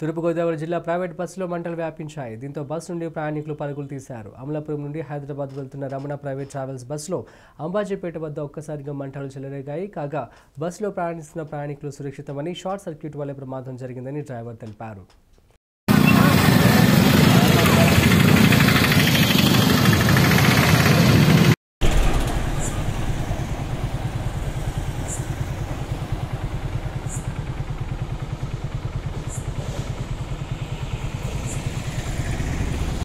తూర్పుగోదావరి జిల్లా ప్రైవేట్ బస్సులో మంటలు వ్యాపించాయి. దీంతో బస్సు నుండి ప్రయాణికులు పరుగులు తీశారు. అమలాపురం నుండి హైదరాబాద్ వెళ్తున్న రమణ ప్రైవేట్ ట్రావెల్స్ బస్సులో అంబాజీపేట వద్ద ఒక్కసారిగా మంటలు చెలరేగాయి. కాగా బస్సులో ప్రయాణిస్తున్న ప్రయాణికులు సురక్షితమని షార్ట్ సర్క్యూట్ వల్ల ప్రమాదం జరిగిందని డ్రైవర్ తెలిపారు.